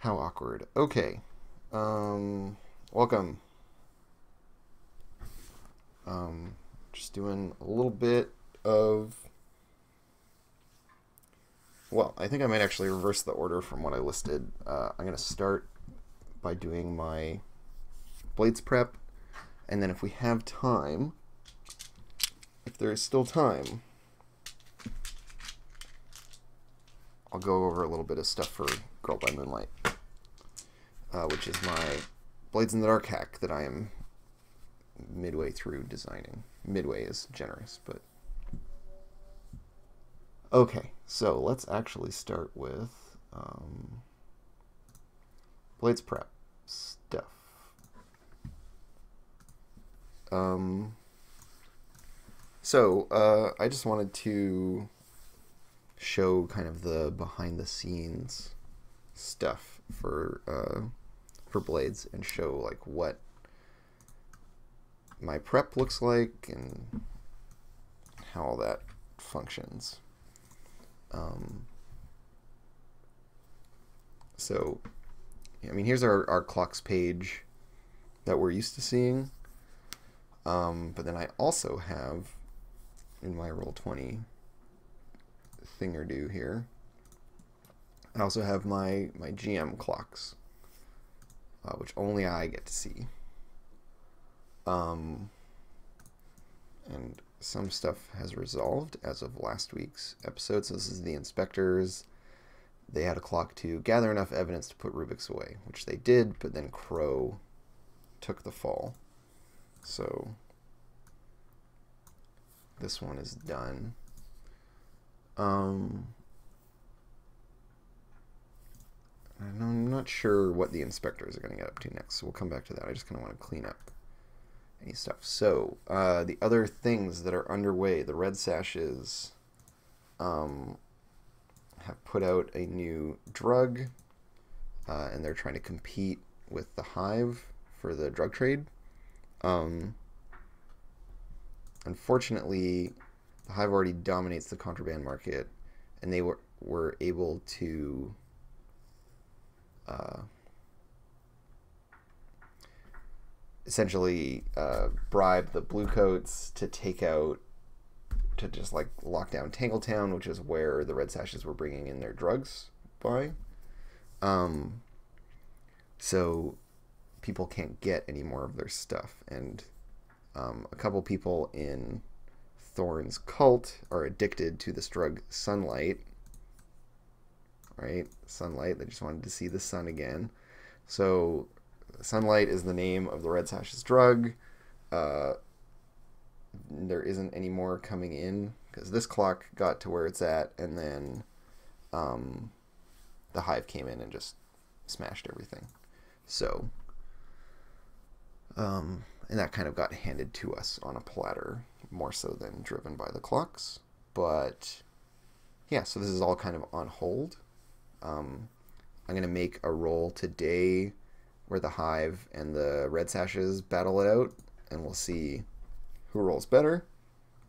How awkward. Okay. Um, welcome. Um, just doing a little bit of. Well, I think I might actually reverse the order from what I listed. Uh, I'm going to start by doing my blades prep, and then if we have time, if there is still time, I'll go over a little bit of stuff for Girl by Moonlight, uh, which is my Blades in the Dark hack that I am midway through designing. Midway is generous, but. Okay, so let's actually start with um, Blades prep stuff. Um, so uh, I just wanted to show kind of the behind the scenes stuff for uh, for blades and show like what my prep looks like and how all that functions. Um, so, I mean, here's our, our clocks page that we're used to seeing. Um, but then I also have in my Roll20 thing or do here. I also have my, my GM clocks, uh, which only I get to see. Um, and some stuff has resolved as of last week's episode. So this is the inspectors. They had a clock to gather enough evidence to put Rubix away, which they did, but then Crow took the fall. So this one is done. Um, I'm not sure what the inspectors are going to get up to next, so we'll come back to that. I just kind of want to clean up any stuff. So, uh, the other things that are underway, the Red Sashes um, have put out a new drug, uh, and they're trying to compete with the Hive for the drug trade. Um, unfortunately, the Hive already dominates the contraband market, and they were, were able to. Uh, essentially uh, bribe the bluecoats to take out to just like lock down Tangletown, which is where the Red Sashes were bringing in their drugs by. Um, so people can't get any more of their stuff, and um, a couple people in Thorn's cult are addicted to this drug, sunlight. Right, sunlight. They just wanted to see the sun again. So Sunlight is the name of the Red Sash's drug. Uh, there isn't any more coming in because this clock got to where it's at, and then um, the hive came in and just smashed everything. So, um, and that kind of got handed to us on a platter, more so than driven by the clocks. But yeah, so this is all kind of on hold. Um, I'm gonna make a roll today where the Hive and the Red Sashes battle it out, and we'll see who rolls better.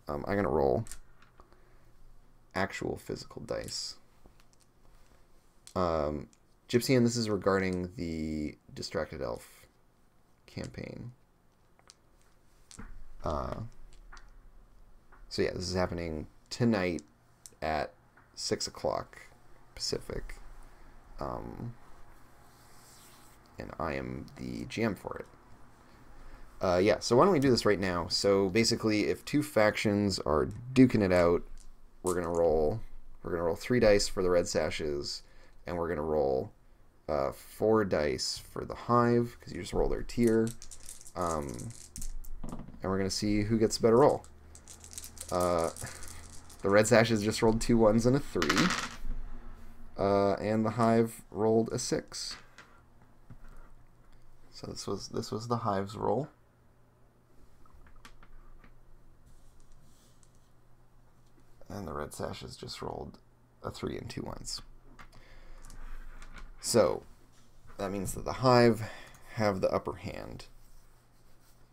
Um, I'm going to roll actual physical dice. Um, Gypsy, and this is regarding the Distracted Elf campaign. Uh, so yeah, this is happening tonight at 6 o'clock Pacific. Um, and I am the GM for it. Uh, yeah, so why don't we do this right now? So basically, if two factions are duking it out, we're gonna roll. We're gonna roll three dice for the red sashes, and we're gonna roll uh, four dice for the hive because you just roll their tier, um, and we're gonna see who gets a better roll. Uh, the red sashes just rolled two ones and a three, uh, and the hive rolled a six. So this was this was the hive's roll. And the red sashes just rolled a three and two ones. So that means that the hive have the upper hand.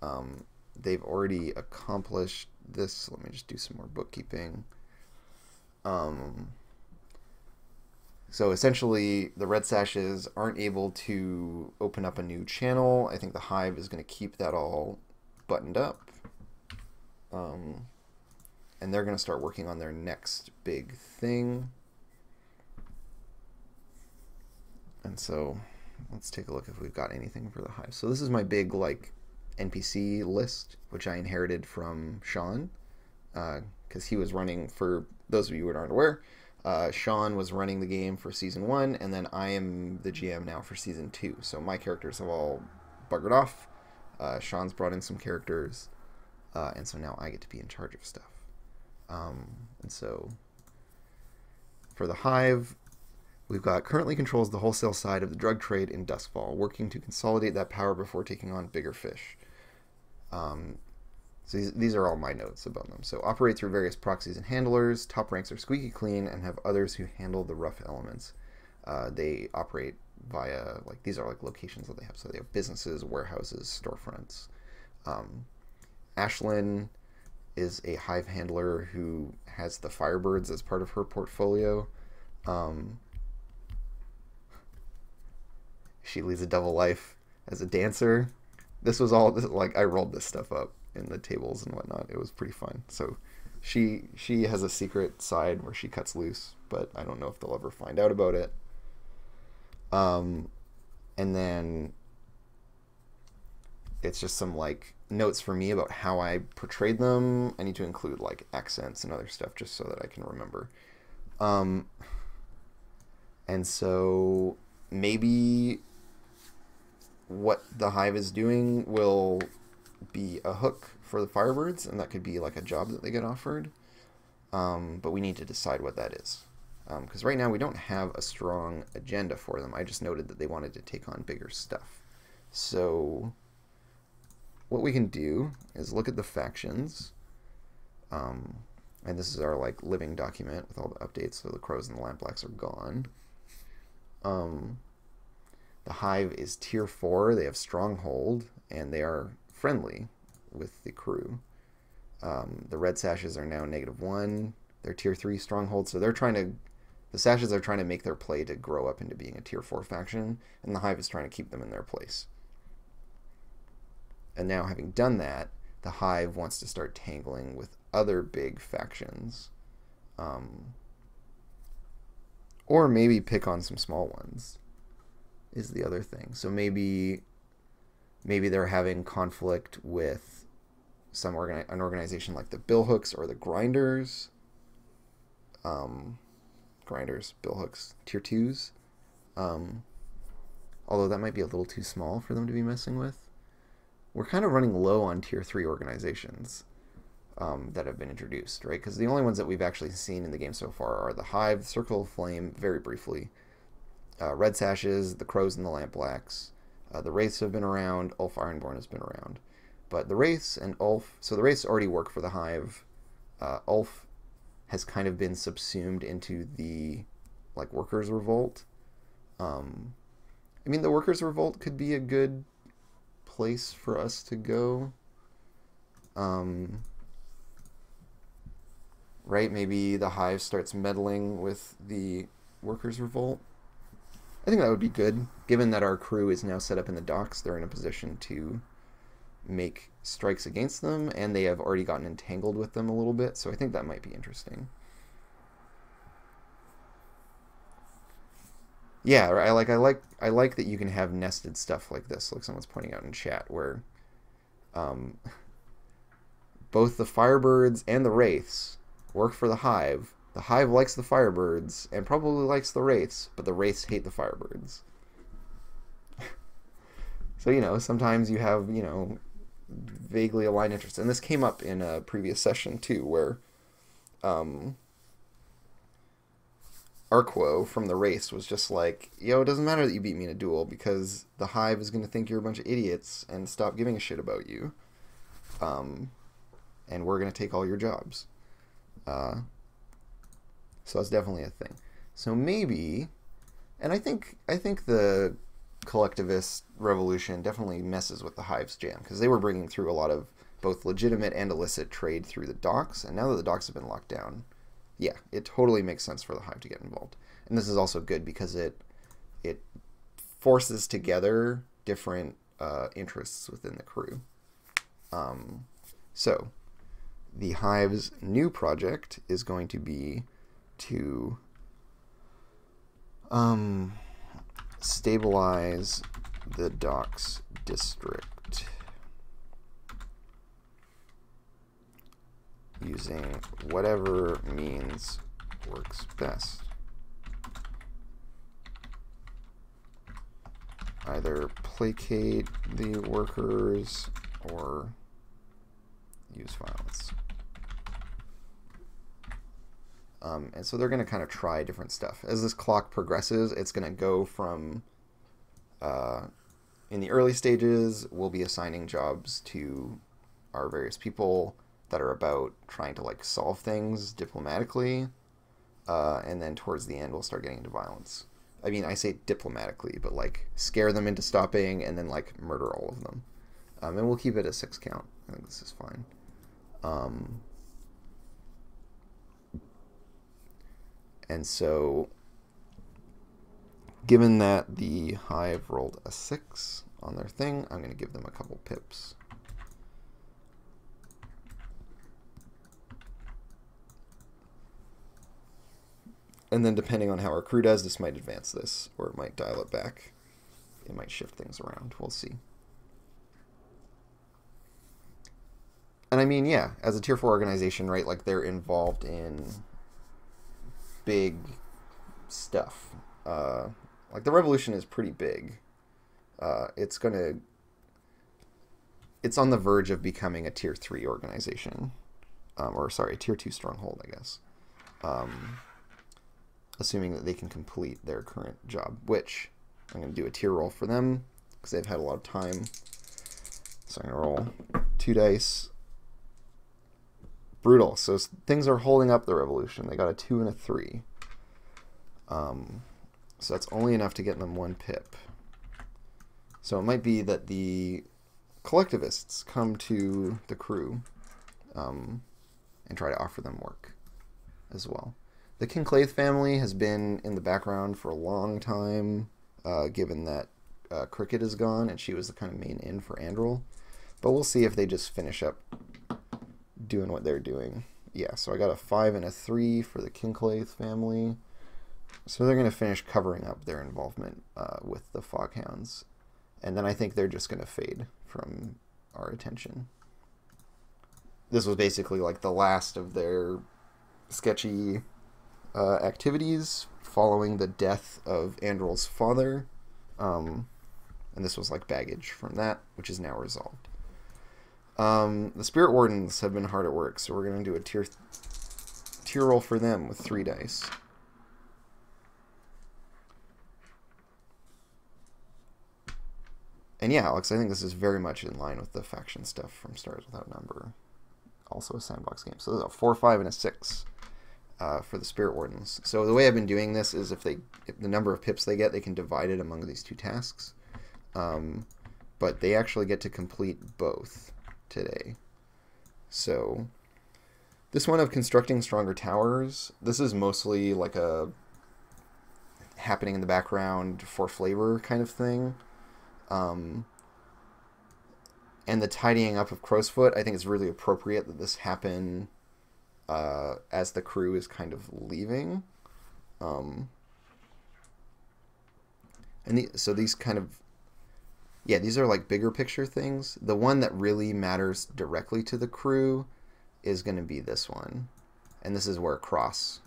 Um, they've already accomplished this. Let me just do some more bookkeeping. Um, So essentially, the red sashes aren't able to open up a new channel. I think the hive is going to keep that all buttoned up. Um, and they're going to start working on their next big thing. And so let's take a look if we've got anything for the hive. So this is my big like NPC list, which I inherited from Sean, because uh, he was running for those of you who aren't aware. Uh, Sean was running the game for season one, and then I am the GM now for season two. So my characters have all buggered off. Uh, Sean's brought in some characters, uh, and so now I get to be in charge of stuff. Um, and so for the Hive, we've got currently controls the wholesale side of the drug trade in Duskwall, working to consolidate that power before taking on bigger fish. Um, so these, these are all my notes about them. So operate through various proxies and handlers. Top ranks are squeaky clean and have others who handle the rough elements. Uh, they operate via like these are like locations that they have. So they have businesses, warehouses, storefronts. Um, Ashlyn is a hive handler who has the Firebirds as part of her portfolio. Um, she leads a double life as a dancer. This was all like I rolled this stuff up in the tables and whatnot. It was pretty fun. So she she has a secret side where she cuts loose, but I don't know if they'll ever find out about it. Um, and then it's just some like notes for me about how I portrayed them. I need to include like accents and other stuff just so that I can remember. Um, and so maybe what the hive is doing will be a hook for the Firebirds, and that could be like a job that they get offered. Um, but we need to decide what that is. Because um, right now we don't have a strong agenda for them. I just noted that they wanted to take on bigger stuff. So what we can do is look at the factions. Um, and this is our like living document with all the updates. So the crows and the lampblacks are gone. Um, the hive is tier four. They have stronghold, and they are friendly with the crew. Um, the red sashes are now negative one. They're tier three stronghold, so they're trying to. The sashes are trying to make their play to grow up into being a tier four faction, and the hive is trying to keep them in their place. And now, having done that, the hive wants to start tangling with other big factions, um, or maybe pick on some small ones. Is the other thing. So maybe maybe they're having conflict with some organi- an organization like the Billhooks or the Grinders. Um, grinders, Billhooks, tier twos. Um, although that might be a little too small for them to be messing with. We're kind of running low on tier three organizations um, that have been introduced, right? Because the only ones that we've actually seen in the game so far are the Hive, Circle of Flame, very briefly, uh, Red Sashes, the Crows, and the Lampblacks. Uh, the Wraiths have been around. Ulf Ironborn has been around. But the Wraiths and Ulf, so the Wraiths already work for the Hive. Uh, Ulf has kind of been subsumed into the like Workers' Revolt. Um, I mean, the Workers' Revolt could be a good place for us to go. Um, right? Maybe the Hive starts meddling with the Workers' Revolt. I think that would be good, given that our crew is now set up in the docks. They're in a position to make strikes against them, and they have already gotten entangled with them a little bit. So I think that might be interesting. Yeah, I like I like I like that you can have nested stuff like this, like someone's pointing out in chat, where um, both the Firebirds and the Wraiths work for the Hive, the Hive likes the Firebirds and probably likes the Wraiths, but the Wraiths hate the Firebirds. so, you know, sometimes you have, you know, vaguely aligned interests. And this came up in a previous session, too, where um, Arquo from the Wraiths was just like, yo, it doesn't matter that you beat me in a duel because the Hive is going to think you're a bunch of idiots and stop giving a shit about you. Um, and we're going to take all your jobs. Uh, so that's definitely a thing. So maybe, and I think I think the collectivist revolution definitely messes with the Hive's jam because they were bringing through a lot of both legitimate and illicit trade through the docks, and now that the docks have been locked down, yeah, it totally makes sense for the hive to get involved. And this is also good because it it forces together different uh, interests within the crew. Um, so, the hive's new project is going to be to um, stabilize the docks district using whatever means works best. Either placate the workers or use violence. Um, and so they're going to kind of try different stuff. As this clock progresses, it's going to go from, uh, in the early stages, we'll be assigning jobs to our various people that are about trying to like solve things diplomatically. Uh, and then towards the end, we'll start getting into violence. I mean, I say diplomatically, but like scare them into stopping and then like murder all of them. Um, and we'll keep it a six count. I think this is fine. Um, and so, given that the Hive rolled a six on their thing, I'm going to give them a couple pips. And then depending on how our crew does, this might advance this, or it might dial it back. It might shift things around. We'll see. And I mean, yeah, as a tier four organization, right, like they're involved in big stuff. Uh, like the revolution is pretty big. Uh, it's gonna it's on the verge of becoming a tier three organization. Um, or sorry, tier two stronghold, I guess. Um, assuming that they can complete their current job, which I'm to do a tier roll for them because they've had a lot of time. So I'm to roll two dice. Brutal. So things are holding up the revolution. They got a two and a three. Um, so that's only enough to get them one pip. So it might be that the collectivists come to the crew um, and try to offer them work as well. The Kinclaith family has been in the background for a long time, uh, given that uh, Cricket is gone and she was the kind of main in for Andrel. But we'll see if they just finish up doing what they're doing. Yeah, so I got a 5 and a 3 for the Kinclaith family. So they're going to finish covering up their involvement uh, with the Foghounds. And then I think they're just going to fade from our attention. This was basically like the last of their sketchy uh, activities following the death of Andrel's father. Um, and this was like baggage from that, which is now resolved. Um, the Spirit Wardens have been hard at work, so we're going to do a tier, tier roll for them with three dice. And yeah, Alex, I think this is very much in line with the faction stuff from Stars Without Number. Also a sandbox game. So there's a 4, 5, and a 6 uh, for the Spirit Wardens. So the way I've been doing this is if they if the number of pips they get, they can divide it among these two tasks. Um, but they actually get to complete both today. So this one of constructing stronger towers, this is mostly like a happening in the background for flavor kind of thing. Um, and the tidying up of Crow's Foot, I think it's really appropriate that this happen uh, as the crew is kind of leaving. Um, and the, so these kind of, yeah, these are like bigger picture things. The one that really matters directly to the crew is going to be this one. And this is where Cross,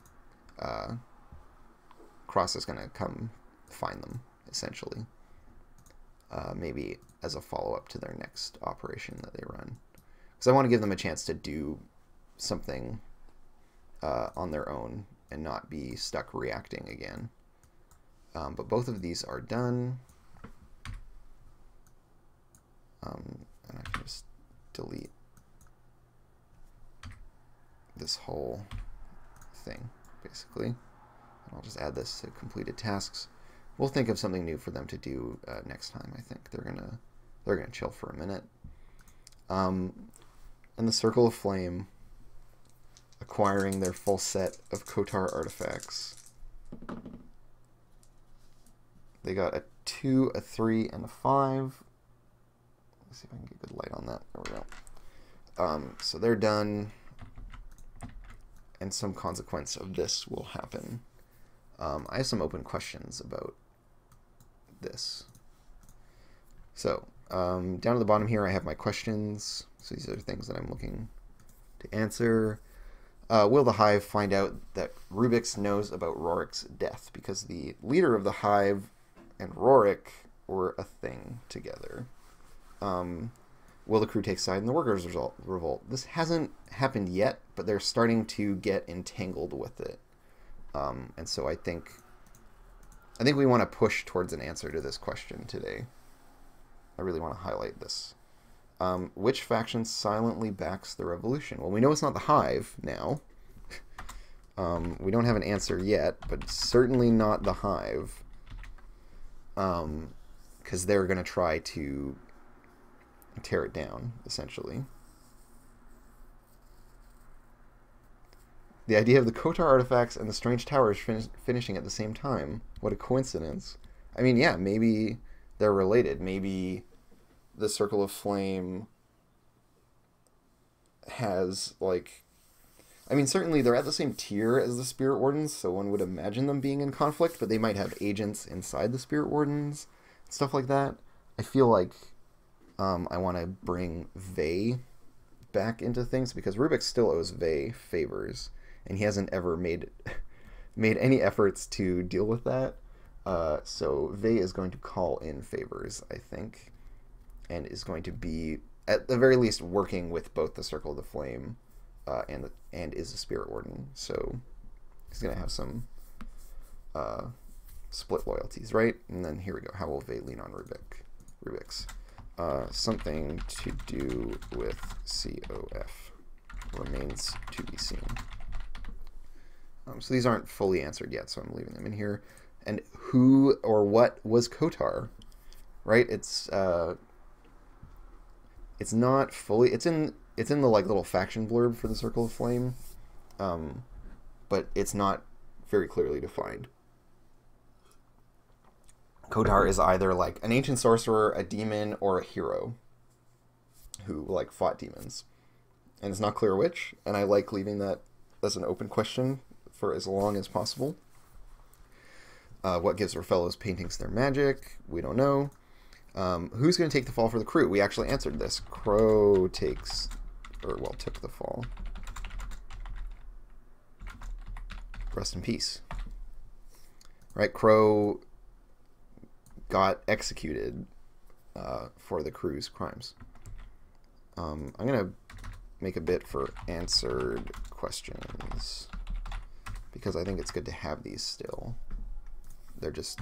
uh, Cross is going to come find them, essentially. Uh, maybe as a follow-up to their next operation that they run. Because I want to give them a chance to do something uh, on their own and not be stuck reacting again. Um, but both of these are done. Um, and I can just delete this whole thing, basically. And I'll just add this to completed tasks. We'll think of something new for them to do uh, next time. I think they're gonna they're gonna chill for a minute. Um, and the circle of flame acquiring their full set of Kotar artifacts. They got a 2, a 3, and a 5. Let's see if I can get good light on that. There we go. Um, so they're done, and some consequence of this will happen. Um, I have some open questions about this. So, um, down at the bottom here, I have my questions. So these are things that I'm looking to answer. Uh, will the Hive find out that Rubix knows about Rorik's death? Because the leader of the Hive and Rorik were a thing together. Um, will the crew take side in the workers' result, revolt? This hasn't happened yet, but they're starting to get entangled with it. Um, and so I think I think we want to push towards an answer to this question today. I really want to highlight this. Um, which faction silently backs the revolution? Well, we know it's not the Hive now. um, we don't have an answer yet, but certainly not the Hive. Because um, they're going to try to tear it down, essentially. The idea of the Kotar artifacts and the Strange Towers fin finishing at the same time. What a coincidence. I mean, yeah, maybe they're related. Maybe the Circle of Flame has, like... I mean, certainly they're at the same tier as the Spirit Wardens, so one would imagine them being in conflict, but they might have agents inside the Spirit Wardens, stuff like that. I feel like um, I want to bring Vey back into things, because Rubik still owes Vey favors and he hasn't ever made made any efforts to deal with that. Uh, so Vey is going to call in favors, I think, and is going to be at the very least working with both the Circle of the Flame uh, and the, and is a Spirit Warden. So he's going to have some uh, split loyalties, right? And then here we go. How will Vey lean on Rubik? Rubix. Uh, something to do with COF remains to be seen. Um, so these aren't fully answered yet, so I'm leaving them in here. And who or what was Kotar? Right? It's uh, it's not fully. It's in it's in the like little faction blurb for the Circle of Flame, um, but it's not very clearly defined. Kotar is either like an ancient sorcerer, a demon, or a hero who like fought demons, and it's not clear which. And I like leaving that as an open question for as long as possible. Uh, what gives fellows paintings their magic? We don't know. Um, who's going to take the fall for the crew? We actually answered this. Crow takes, or well, took the fall. Rest in peace. Right, Crow got executed uh, for the crew's crimes. Um, I'm going to make a bit for answered questions because I think it's good to have these still. They're just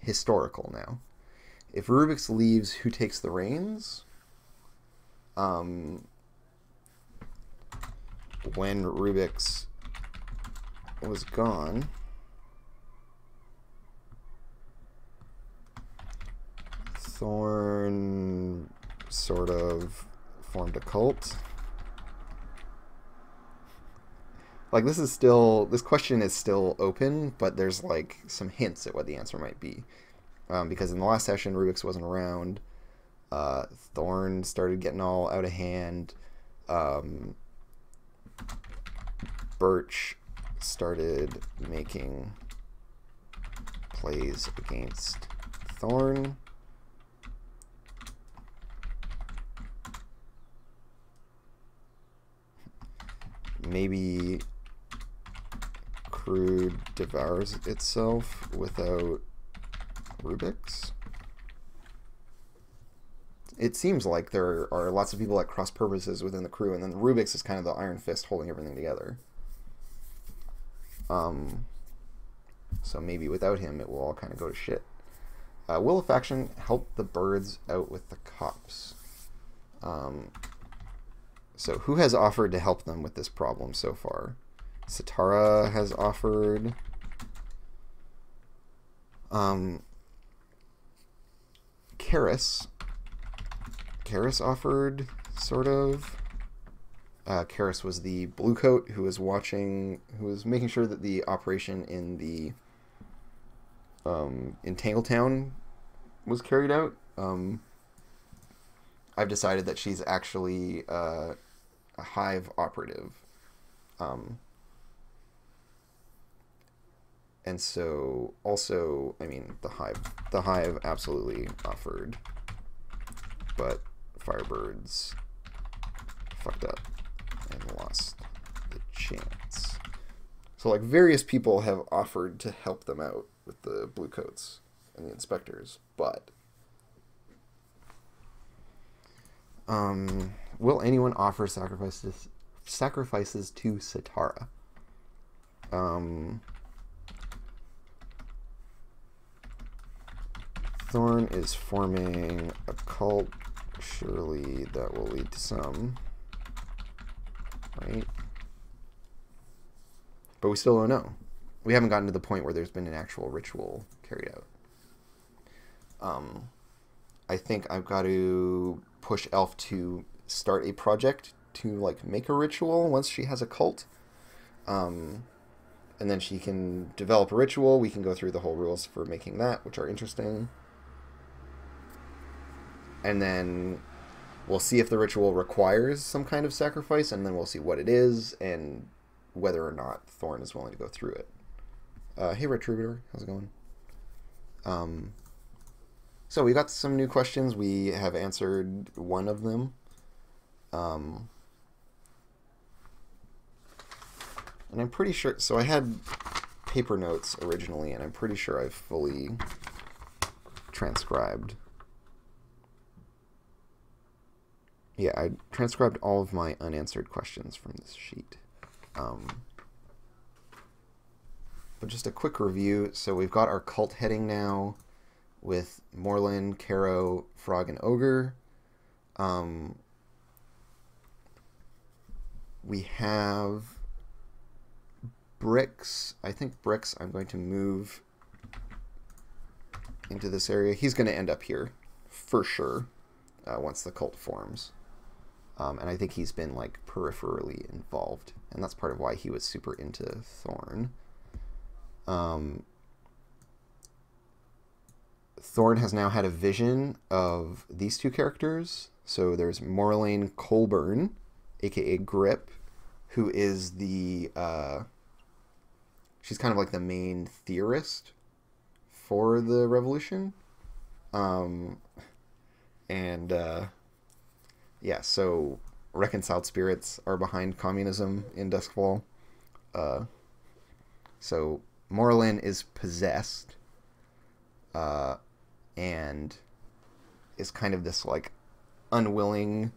historical now. If Rubix leaves, who takes the reins? Um, when Rubix was gone, Thorn sort of formed a cult. like this is still this question is still open, but there's like some hints at what the answer might be. Um, because in the last session, Rubix wasn't around. Uh, Thorn started getting all out of hand. Um, Birch started making plays against Thorn. Maybe crude devours itself without Rubix. It seems like there are lots of people at cross purposes within the crew, and then Rubix is kind of the iron fist holding everything together. Um, so maybe without him, it will all kind of go to shit. Uh, will a faction help the birds out with the cops? Um, so who has offered to help them with this problem so far? Satara has offered. Um, Karis. Karis offered, sort of. uh, Karis was the blue coat who was watching, who was making sure that the operation in the um, in Tangletown was carried out. Um, I've decided that she's actually uh, a hive operative. Um, and so also, I mean, the hive, the hive absolutely offered, but Firebirds fucked up and lost the chance. So like various people have offered to help them out with the blue coats and the inspectors, but um, will anyone offer sacrifices sacrifices to Satara? Um, Thorn is forming a cult. Surely that will lead to some. Right? But we still don't know. We haven't gotten to the point where there's been an actual ritual carried out. Um, I think I've got to push Elf to start a project to like make a ritual once she has a cult. Um, and then she can develop a ritual. We can go through the whole rules for making that, which are interesting and then we'll see if the ritual requires some kind of sacrifice, and then we'll see what it is and whether or not Thorn is willing to go through it. Uh, hey, Retributor, how's it going? Um, so we got some new questions. We have answered one of them. Um, and I'm pretty sure. So I had paper notes originally, and I'm pretty sure I've fully transcribed yeah, I transcribed all of my unanswered questions from this sheet. Um, but just a quick review. So we've got our cult heading now with Morlin, Caro, Frog, and Ogre. Um, we have Bricks. I think Bricks I'm going to move into this area. He's going to end up here for sure uh, once the cult forms. Um, and I think he's been like peripherally involved, and that's part of why he was super into Thorn. Um, Thorn has now had a vision of these two characters. So there's Morlane Colburn, aka Grip, who is the uh, she's kind of like the main theorist for the revolution. Um, and uh, yeah, so reconciled spirits are behind communism in Duskwall. Uh, so Morlin is possessed, uh, and is kind of this like unwilling.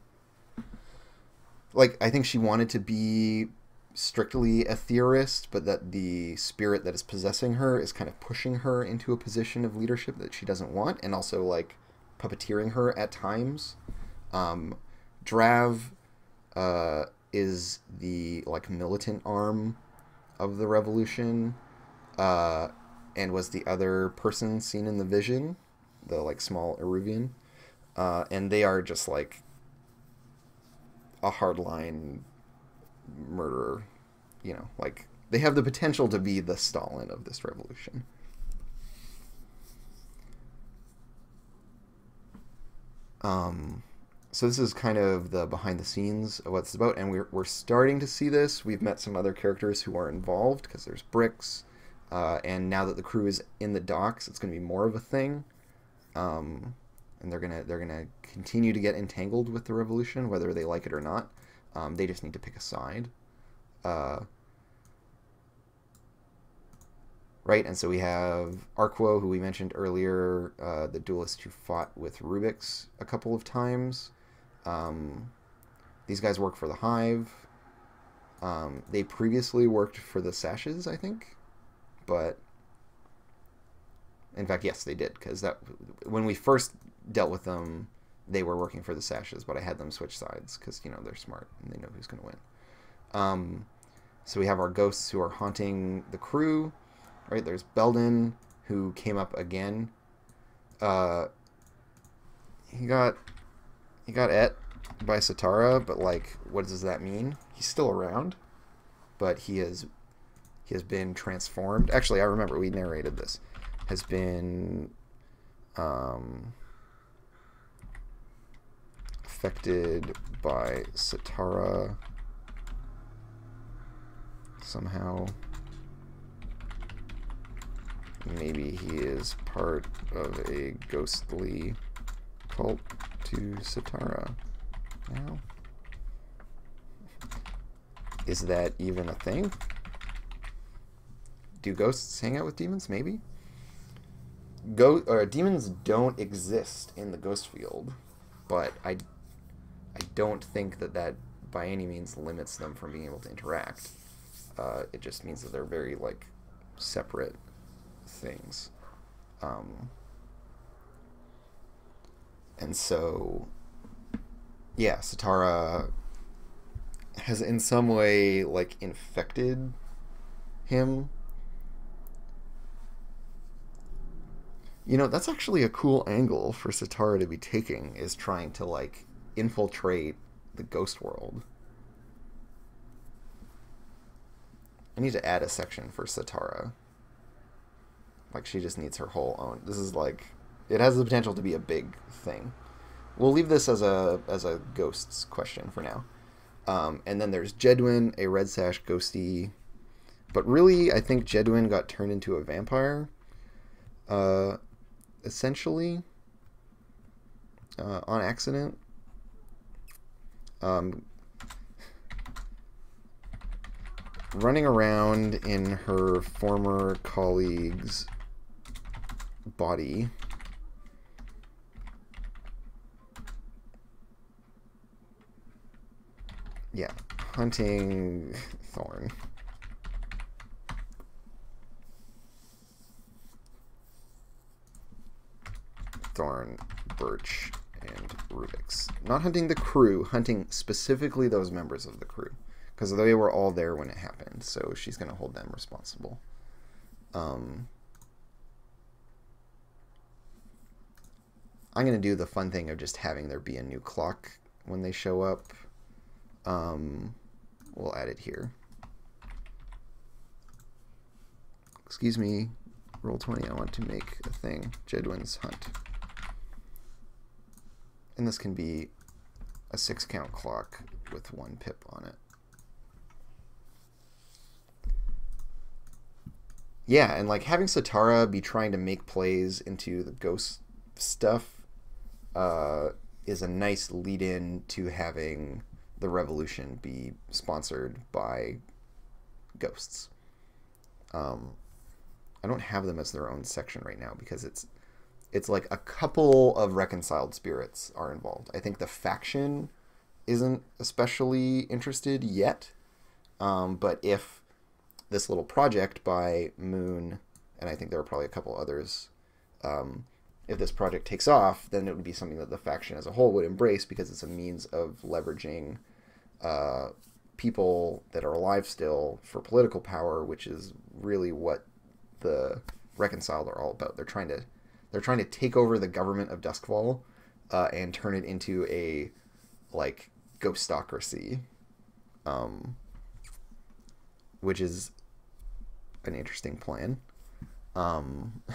Like I think she wanted to be strictly a theorist, but that the spirit that is possessing her is kind of pushing her into a position of leadership that she doesn't want, and also like puppeteering her at times. Um, Drav uh, is the like militant arm of the revolution, uh, and was the other person seen in the vision, the like small Iruvian, uh, and they are just like a hardline murderer, you know, like they have the potential to be the Stalin of this revolution. Um, so this is kind of the behind the scenes of what it's about, and we're, we're starting to see this. We've met some other characters who are involved because there's bricks, uh, and now that the crew is in the docks, it's going to be more of a thing, um, and they're gonna they're gonna continue to get entangled with the revolution, whether they like it or not. Um, they just need to pick a side. Uh, right? And so we have Arquo, who we mentioned earlier, uh, the duelist who fought with Rubix a couple of times. Um, these guys work for the Hive. Um, they previously worked for the Sashes, I think, but in fact, yes, they did because that when we first dealt with them, they were working for the Sashes, but I had them switch sides because you know they're smart and they know who's going to win. Um, so we have our ghosts who are haunting the crew, right? There's Belden who came up again. Uh, he got he got Et by Satara, but like, what does that mean? He's still around, but he has he has been transformed. Actually, I remember we narrated this. Has been um, affected by Satara somehow. Maybe he is part of a ghostly cult to Satara now. Is that even a thing? Do ghosts hang out with demons? Maybe. Go or demons don't exist in the ghost field, but I, I don't think that that by any means limits them from being able to interact. Uh, it just means that they're very like separate things. Um, and so, yeah, Satara has in some way like infected him. You know, that's actually a cool angle for Satara to be taking is trying to like infiltrate the ghost world. I need to add a section for Satara. Like she just needs her whole own. This is like it has the potential to be a big thing. We'll leave this as a as a ghosts question for now. Um, and then there's Jedwin, a red sash ghosty. But really, I think Jedwin got turned into a vampire. Uh, essentially, uh, on accident. Um, running around in her former colleague's body. Yeah, hunting Thorn. Thorn, Birch, and Rubix. Not hunting the crew, hunting specifically those members of the crew because they were all there when it happened. So she's going to hold them responsible. Um, I'm going to do the fun thing of just having there be a new clock when they show up. Um, we'll add it here. Excuse me, Roll20, I want to make a thing. Jedwin's Hunt. And this can be a six count clock with one pip on it. yeah, and like having Satara be trying to make plays into the ghost stuff uh, is a nice lead in to having the revolution be sponsored by ghosts. Um, I don't have them as their own section right now because it's it's like a couple of reconciled spirits are involved. I think the faction isn't especially interested yet, um, but if this little project by Moon, and I think there are probably a couple others. Um, if this project takes off, then it would be something that the faction as a whole would embrace because it's a means of leveraging uh, people that are alive still for political power, which is really what the reconciled are all about. They're trying to they're trying to take over the government of Duskwall uh, and turn it into a like ghostocracy, um, which is an interesting plan. Um,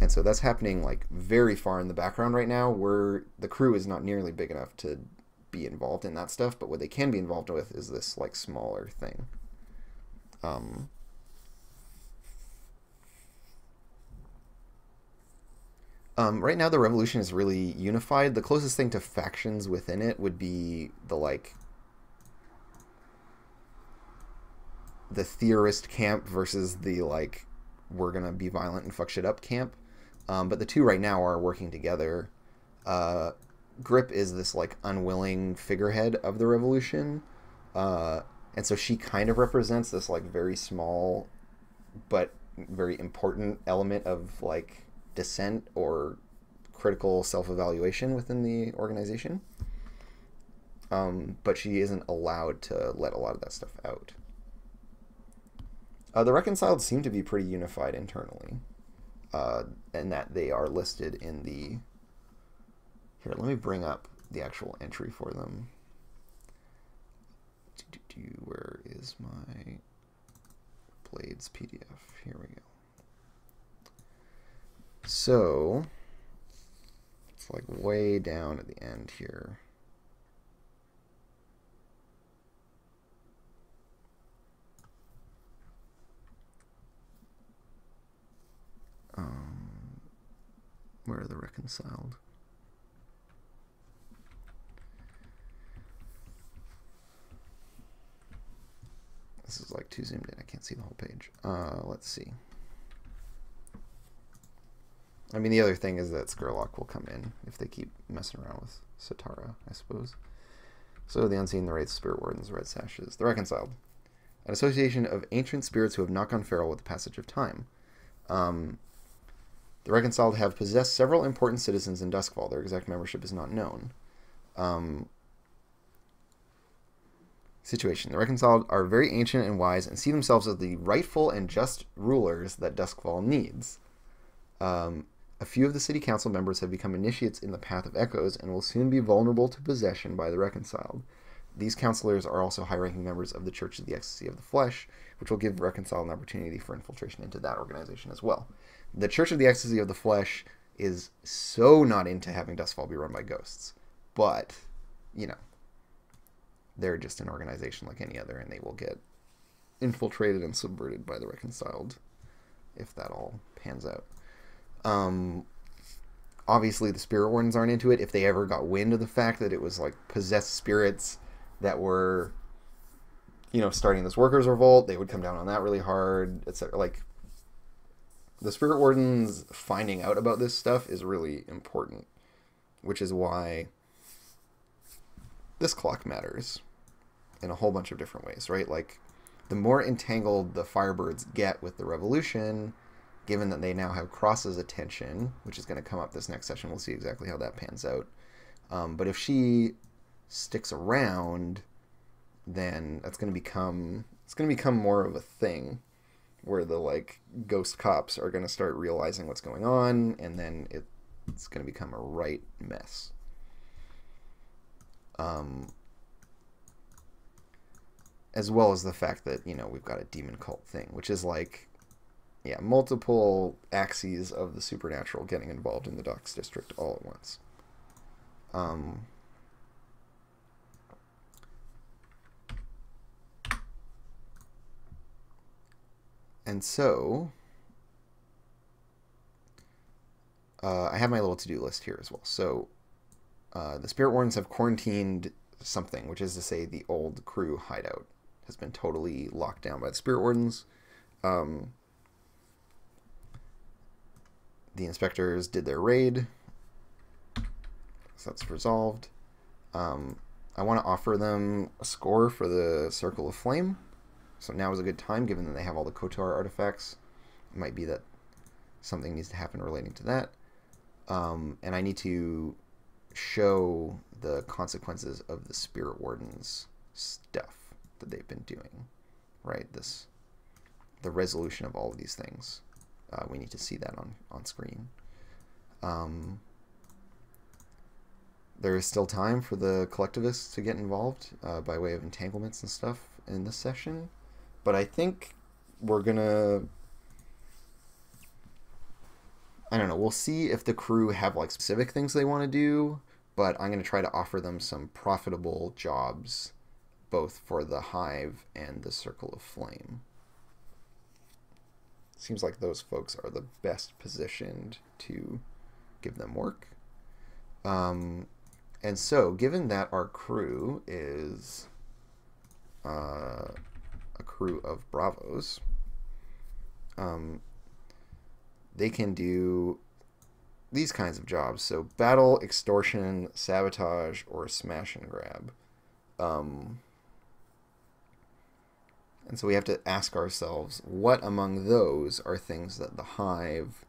and so that's happening like very far in the background right now where the crew is not nearly big enough to be involved in that stuff but what they can be involved with is this like smaller thing um, um, right now the revolution is really unified the closest thing to factions within it would be the like the theorist camp versus the like we're gonna be violent and fuck shit up camp. Um, but the two right now are working together. Uh, Grip is this like unwilling figurehead of the revolution, uh, and so she kind of represents this like very small, but very important element of like dissent or critical self-evaluation within the organization. Um, but she isn't allowed to let a lot of that stuff out. Uh, the reconciled seem to be pretty unified internally, uh, and that they are listed in the Here, let me bring up the actual entry for them. Where is my Blades PDF? Here we go. So, it's like way down at the end here. Um, where are the reconciled? This is like too zoomed in. I can't see the whole page. Uh, let's see. I mean, the other thing is that Scurlock will come in if they keep messing around with Setarra, I suppose. So the Unseen, the Wraiths, Spirit Wardens, Red Sashes, the Reconciled. An association of ancient spirits who have not gone feral with the passage of time. Um, the Reconciled have possessed several important citizens in Duskwall. Their exact membership is not known. Um, situation. The Reconciled are very ancient and wise and see themselves as the rightful and just rulers that Duskwall needs. Um, a few of the city council members have become initiates in the Path of Echoes and will soon be vulnerable to possession by the Reconciled. These counselors are also high ranking members of the Church of the Ecstasy of the Flesh, which will give Reconciled an opportunity for infiltration into that organization as well. The Church of the Ecstasy of the Flesh is so not into having Duskwall be run by ghosts, but, you know, they're just an organization like any other, and they will get infiltrated and subverted by the Reconciled if that all pans out. Um, obviously, the Spirit Wardens aren't into it. If they ever got wind of the fact that it was like possessed spirits that were, you know, starting this workers' revolt, they would come down on that really hard, etc. Like, the Spirit Wardens finding out about this stuff is really important, which is why this clock matters in a whole bunch of different ways, right? Like, the more entangled the Firebirds get with the revolution, given that they now have Cross's attention, which is going to come up this next session. We'll see exactly how that pans out. Um, but if she sticks around, then that's going to become it's going to become more of a thing where the like ghost cops are going to start realizing what's going on, and then it, it's going to become a right mess. Um, as well as the fact that you know we've got a demon cult thing, which is like yeah, multiple axes of the supernatural getting involved in the Docks District all at once. Um, and so, uh, I have my little to-do list here as well. So, uh, the Spirit Wardens have quarantined something, which is to say the old crew hideout has been totally locked down by the Spirit Wardens. Um, the inspectors did their raid. So that's resolved. Um, I want to offer them a score for the Circle of Flame. So now is a good time, given that they have all the Kotar artifacts. It might be that something needs to happen relating to that. Um, and I need to show the consequences of the Spirit Wardens stuff that they've been doing. Right? This the resolution of all of these things uh, we need to see that on, on screen. Um, there is still time for the collectivists to get involved uh, by way of entanglements and stuff in this session, but I think we're gonna. I don't know. We'll see if the crew have like specific things they want to do, but I'm going to try to offer them some profitable jobs, both for the Hive and the Circle of Flame seems like those folks are the best positioned to give them work. Um, and so, given that our crew is uh, a crew of bravos, um, they can do these kinds of jobs. So, battle, extortion, sabotage, or smash and grab. Um, and so we have to ask ourselves what among those are things that the hive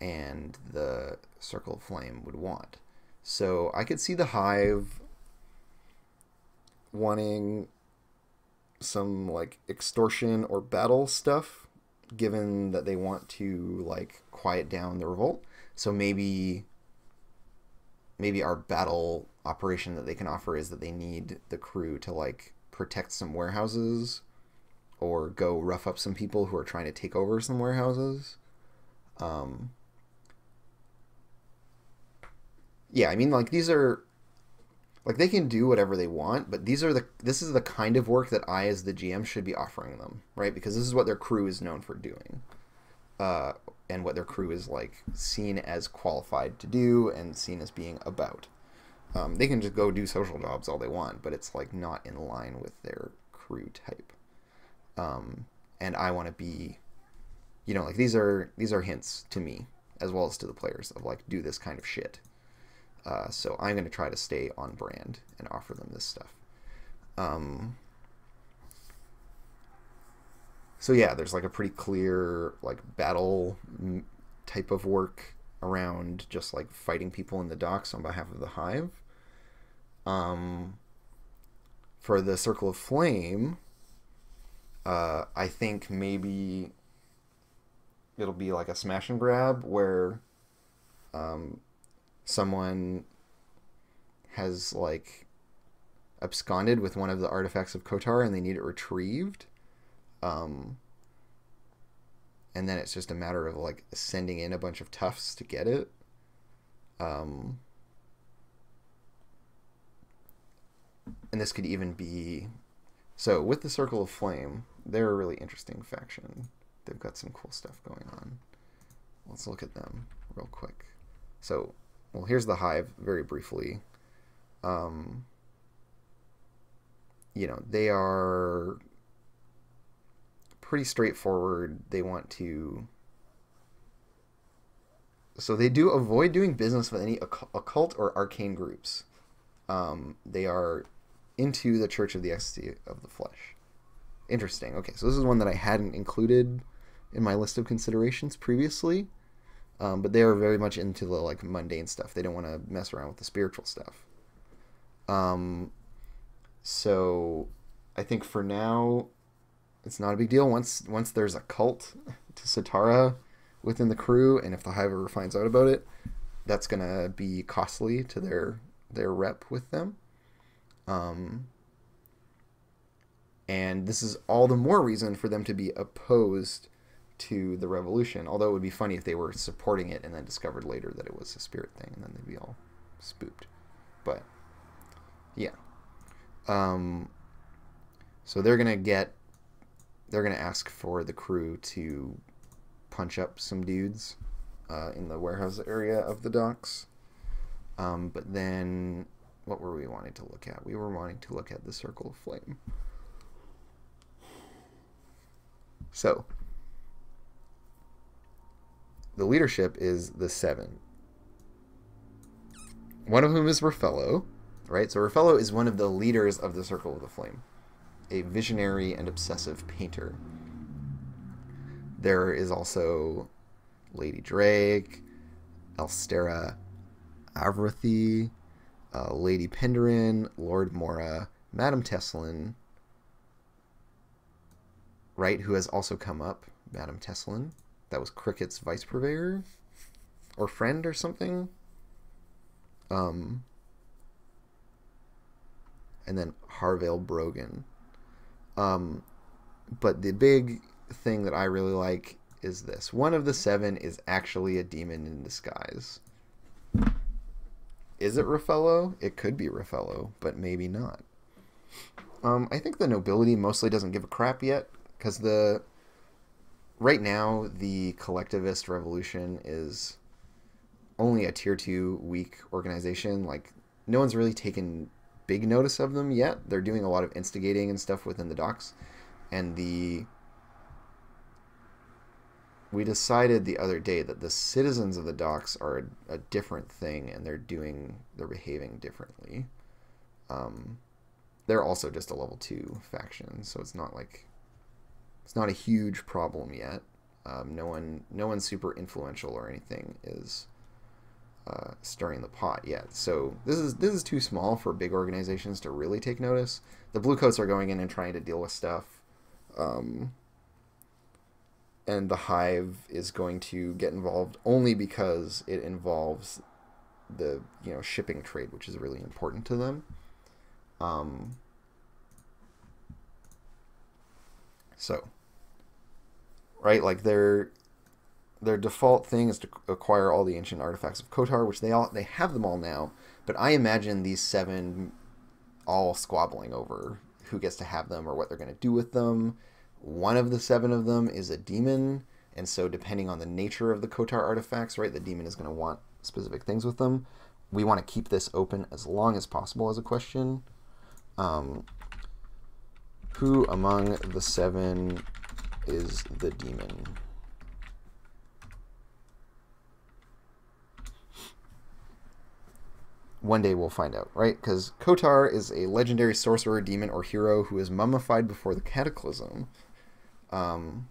and the circle flame would want. So I could see the hive wanting some like extortion or battle stuff given that they want to like quiet down the revolt. So maybe maybe our battle operation that they can offer is that they need the crew to like protect some warehouses or go rough up some people who are trying to take over some warehouses. Um, yeah, I mean, like these are like they can do whatever they want, but these are the this is the kind of work that I, as the GM, should be offering them, right? Because this is what their crew is known for doing, uh, and what their crew is like seen as qualified to do and seen as being about. Um, they can just go do social jobs all they want, but it's like not in line with their crew type. Um, and I want to be, you know, like these are these are hints to me as well as to the players of like do this kind of shit. Uh, so I'm going to try to stay on brand and offer them this stuff. Um, so yeah, there's like a pretty clear like battle type of work around just like fighting people in the docks on behalf of the hive. Um, for the Circle of Flame, uh, I think maybe it'll be like a smash and grab where um, someone has like absconded with one of the artifacts of Kotar and they need it retrieved. Um, and then it's just a matter of like sending in a bunch of toughs to get it. Um, and this could even be so with the Circle of Flame, they're a really interesting faction. They've got some cool stuff going on. Let's look at them real quick. So, well, here's the Hive very briefly. Um, you know, they are pretty straightforward. They want to. So they do avoid doing business with any occult or arcane groups. Um, they are into the Church of the Ecstasy of the Flesh. Interesting. Okay, so this is one that I hadn't included in my list of considerations previously, um, but they are very much into the like mundane stuff. They don't want to mess around with the spiritual stuff. Um, so I think for now, it's not a big deal. Once once there's a cult to Setarra within the crew, and if the Hive ever finds out about it, that's gonna be costly to their their rep with them. Um, and this is all the more reason for them to be opposed to the revolution. Although it would be funny if they were supporting it and then discovered later that it was a spirit thing, and then they'd be all spooked. But yeah. Um, so they're gonna get, they're gonna ask for the crew to punch up some dudes uh, in the warehouse area of the docks. Um, but then, what were we wanting to look at? We were wanting to look at the circle of flame. So, the leadership is the seven. One of whom is Raffello, right? So Raffello is one of the leaders of the Circle of the Flame, a visionary and obsessive painter. There is also Lady Drake, Elstera Avrathi, uh, Lady Penderyn, Lord Mora, Madame Tesslyn, right, who has also come up, Madame Tesslyn. That was Cricket's vice purveyor or friend or something. Um, and then Harvale Brogan. Um, but the big thing that I really like is this. One of the seven is actually a demon in disguise. Is it Raffello? It could be Raffello, but maybe not. Um, I think the nobility mostly doesn't give a crap yet because the right now the collectivist revolution is only a tier two weak organization. Like no one's really taken big notice of them yet. They're doing a lot of instigating and stuff within the docks, and the we decided the other day that the citizens of the docks are a, a different thing, and they're doing they're behaving differently. Um, they're also just a level two faction, so it's not like it's not a huge problem yet. Um, no one, no one super influential or anything is uh, stirring the pot yet. So this is this is too small for big organizations to really take notice. The bluecoats are going in and trying to deal with stuff, um, and the hive is going to get involved only because it involves the you know shipping trade, which is really important to them. Um, so, right, like their their default thing is to acquire all the ancient artifacts of Kotar, which they all they have them all now. But I imagine these seven all squabbling over who gets to have them or what they're going to do with them. One of the seven of them is a demon, and so depending on the nature of the Kotar artifacts, right, the demon is going to want specific things with them. We want to keep this open as long as possible as a question. Um, who among the seven is the demon? One day we'll find out, right? Because Kotar is a legendary sorcerer, demon, or hero who is mummified before the cataclysm. Um,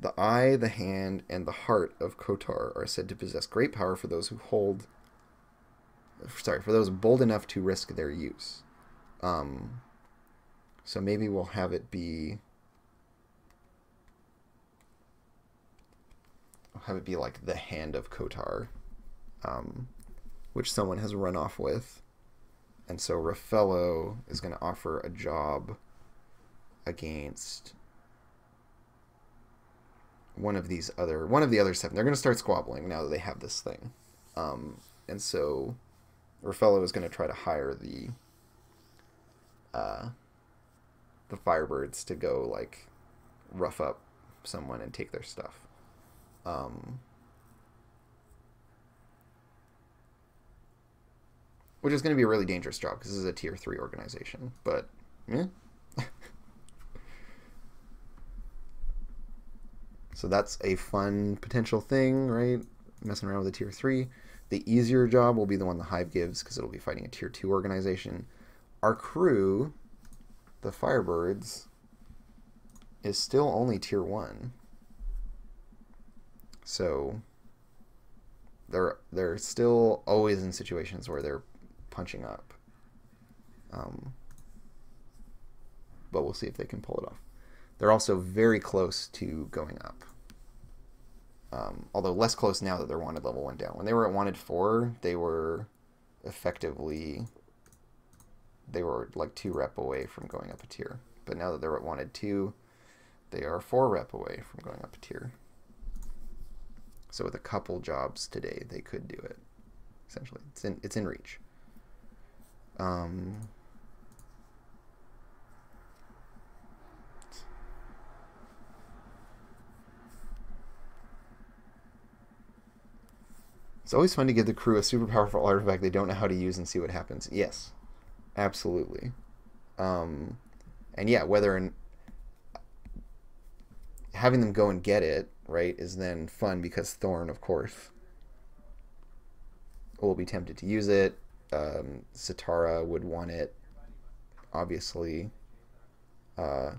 the eye, the hand, and the heart of Kotar are said to possess great power for those who hold. Sorry, for those bold enough to risk their use. Um, so maybe we'll have it be. Have it be like the hand of Kotar, um, which someone has run off with. And so Raffello is going to offer a job against one of these other one of the other seven. They're going to start squabbling now that they have this thing, um, and so Raffello is going to try to hire the uh, the Firebirds to go like rough up someone and take their stuff. Um, which is going to be a really dangerous job because this is a tier three organization. But yeah. So that's a fun potential thing, right? Messing around with a tier 3. The easier job will be the one the Hive gives because it'll be fighting a tier 2 organization. Our crew, the Firebirds, is still only tier 1. So they're they're still always in situations where they're punching up. Um, but we'll see if they can pull it off. They're also very close to going up. Um, although less close now that they're wanted level one down. When they were at wanted four, they were effectively they were like two rep away from going up a tier. But now that they're at wanted two, they are four rep away from going up a tier. So with a couple jobs today, they could do it. Essentially, it's in it's in reach. Um, It's always fun to give the crew a super powerful artifact they don't know how to use and see what happens. Yes, absolutely. Um, and yeah, whether in, having them go and get it right is then fun because Thorn, of course, will be tempted to use it. Um, Setarra would want it, obviously. Uh,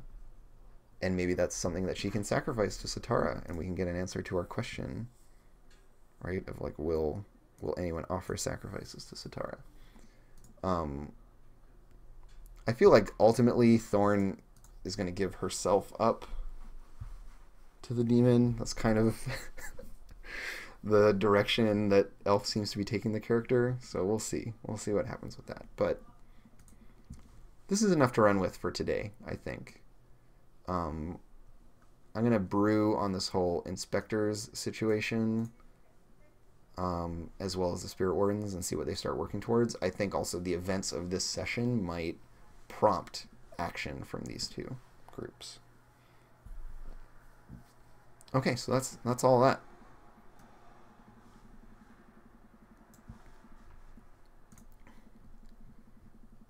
and maybe that's something that she can sacrifice to Setarra, and we can get an answer to our question right? Of like, will will anyone offer sacrifices to Setarra? Um, I feel like ultimately Thorn is going to give herself up to the demon. That's kind of the direction that Elf seems to be taking the character. So we'll see. We'll see what happens with that. But this is enough to run with for today, I think. Um, I'm going to brew on this whole inspectors situation um, as well as the Spirit Wardens and see what they start working towards. I think also the events of this session might prompt action from these two groups. Okay, so that's that's all that.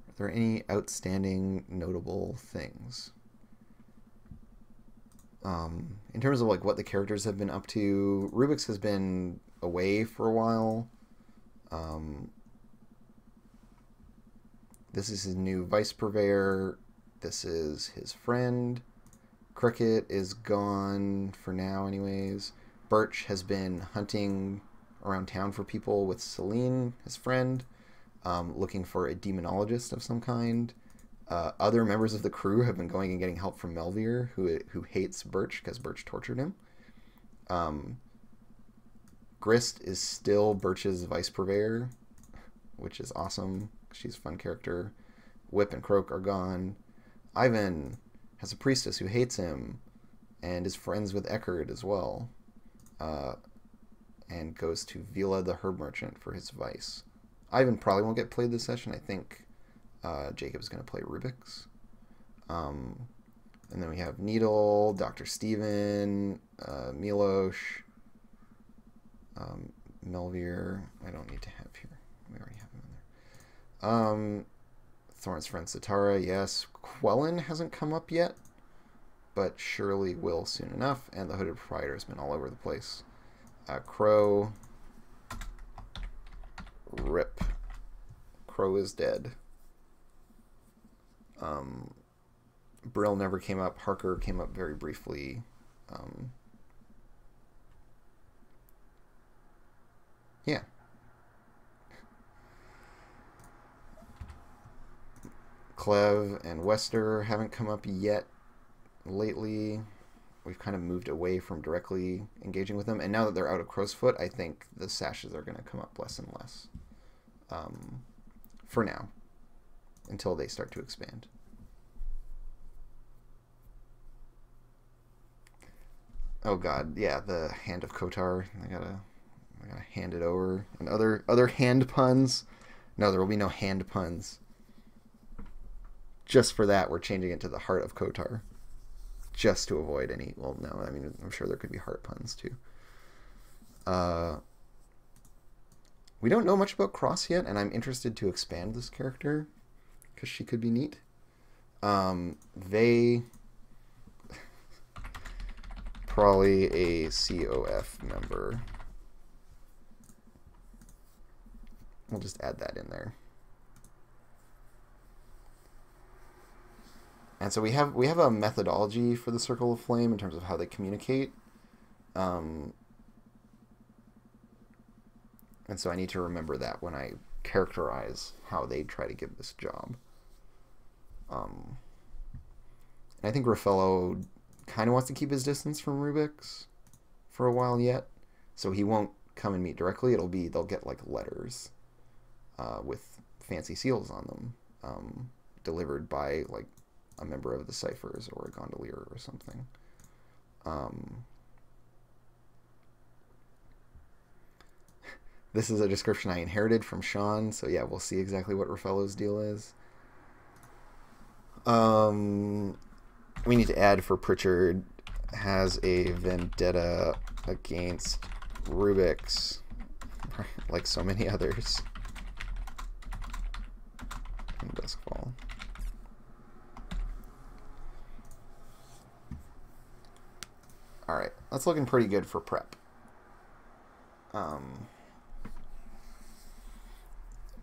Are there any outstanding notable things? Um, in terms of like what the characters have been up to, Rubix has been away for a while. Um, this is his new vice purveyor. This is his friend. Cricket is gone for now, anyways. Birch has been hunting around town for people with Celene, his friend, um, looking for a demonologist of some kind. Uh, other members of the crew have been going and getting help from Melvir, who who hates Birch because Birch tortured him. Um, Grist is still Birch's vice purveyor, which is awesome. She's a fun character. Whip and Croak are gone. Ivan has a priestess who hates him and is friends with Eckerd as well. Uh, and goes to Vila the Herb Merchant for his vice. Ivan probably won't get played this session. I think uh, Jacob's going to play Rubix. Um, and then we have Needle, Dr. Steven, uh, Milos, um, Melvir. I don't need to have here. We already have him in there. Um, Thorn's friend Setarra, yes. Quellyn hasn't come up yet, but surely will soon enough. And the Hooded Proprietor has been all over the place. Uh, Crow. Rip. Crow is dead. Um, Bryl never came up. Harker came up very briefly. Um, yeah. Klev and Wester haven't come up yet lately. We've kind of moved away from directly engaging with them. And now that they're out of Crow's Foot, I think the sashes are going to come up less and less. Um, for now. Until they start to expand. Oh god, yeah, the hand of Kotar. I gotta, I gotta hand it over. And other other hand puns. No, there will be no hand puns. Just for that, we're changing it to the heart of Kotar, just to avoid any. Well, no, I mean, I'm sure there could be heart puns too. Uh, we don't know much about Cross yet, and I'm interested to expand this character because she could be neat. Um, they probably a COF member. We'll just add that in there. And so we have we have a methodology for the Circle of Flame in terms of how they communicate. Um, and so I need to remember that when I characterize how they try to give this job. Um, I think Raffello kind of wants to keep his distance from Rubix for a while yet, so he won't come and meet directly. It'll be they'll get like letters uh, with fancy seals on them, um, delivered by like a member of the ciphers or a gondolier or something. Um, this is a description I inherited from Sean, so yeah, we'll see exactly what Raffaello's deal is. Um, we need to add for Pritchard has a vendetta against Rubix, like so many others. In Duskwall. Alright, that's looking pretty good for prep. Um,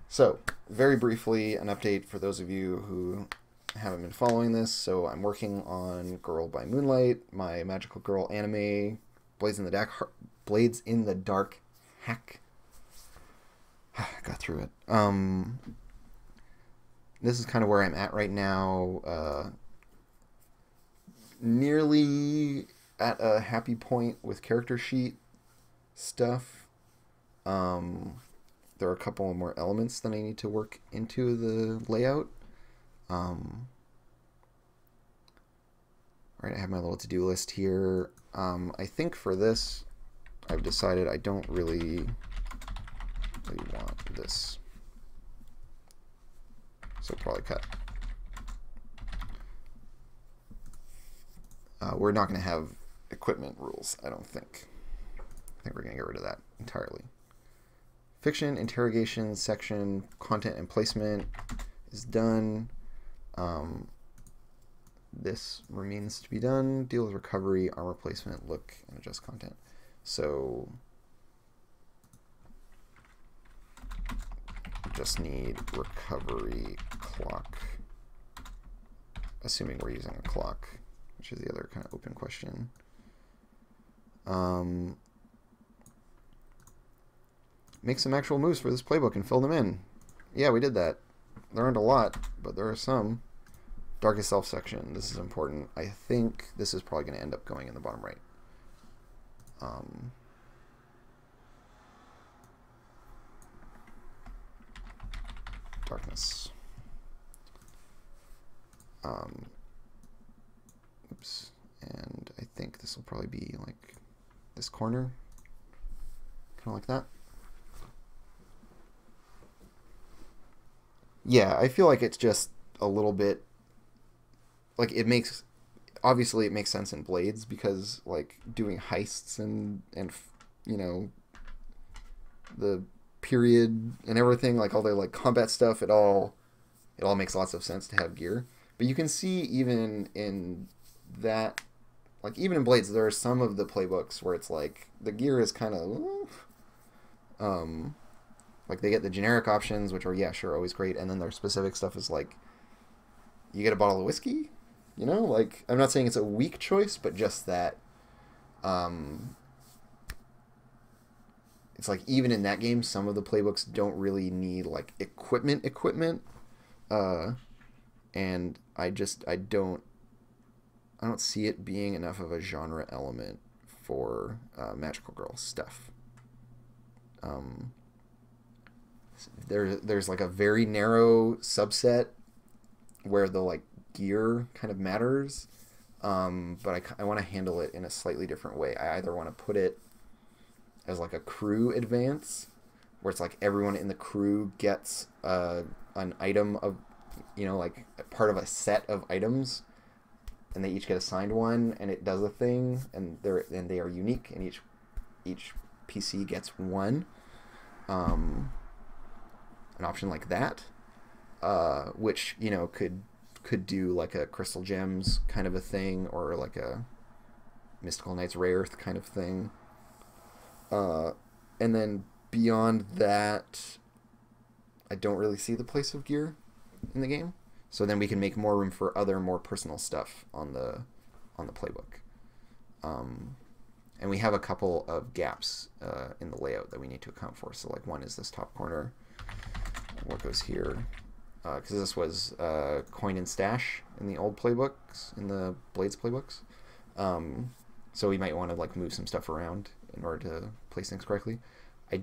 so, very briefly, an update for those of you who haven't been following this, so I'm working on Girl by Moonlight, my magical girl anime, Blades in the Dark, Blades in the Dark hack. Got through it. Um, this is kind of where I'm at right now. Uh, nearly at a happy point with character sheet stuff. Um, there are a couple more elements that I need to work into the layout. Um, right, I have my little to-do list here. Um, I think for this, I've decided I don't really, really want this. So probably cut. Uh, we're not going to have equipment rules, I don't think. I think we're going to get rid of that entirely. Fiction, interrogation, section, content, and placement is done. Um, this remains to be done. Deal with recovery, armor placement, look, and adjust content. So just need recovery clock, assuming we're using a clock, which is the other kind of open question um, make some actual moves for this playbook and fill them in. Yeah, we did that. There aren't a lot, but there are some. Darkest Self section. This is important. I think this is probably going to end up going in the bottom right. Um, darkness. Um, oops. And I think this will probably be like this corner, kind of like that. Yeah, I feel like it's just a little bit like it makes obviously it makes sense in blades because like doing heists and and you know the period and everything like all the like combat stuff it all it all makes lots of sense to have gear but you can see even in that like even in blades there are some of the playbooks where it's like the gear is kind of um like they get the generic options which are yeah sure always great and then their specific stuff is like you get a bottle of whiskey? You know, like I'm not saying it's a weak choice, but just that um it's like even in that game some of the playbooks don't really need like equipment equipment uh and I just I don't I don't see it being enough of a genre element for uh, magical girl stuff. Um, there, there's like a very narrow subset where the like gear kind of matters, um, but I, I want to handle it in a slightly different way. I either want to put it as like a crew advance, where it's like everyone in the crew gets uh, an item of, you know, like part of a set of items, and they each get assigned one, and it does a thing, and they're and they are unique, and each each PC gets one. Um, an option like that, uh, which you know could could do like a Crystal Gems kind of a thing, or like a Mystical Knights Rayearth kind of thing. Uh, and then beyond that, I don't really see the place of gear in the game. So then we can make more room for other more personal stuff on the on the playbook. Um, and we have a couple of gaps uh, in the layout that we need to account for. So like one is this top corner. What goes here? because uh, this was uh, coin and stash in the old playbooks, in the Blades playbooks. Um, so we might want to like move some stuff around in order to place things correctly. I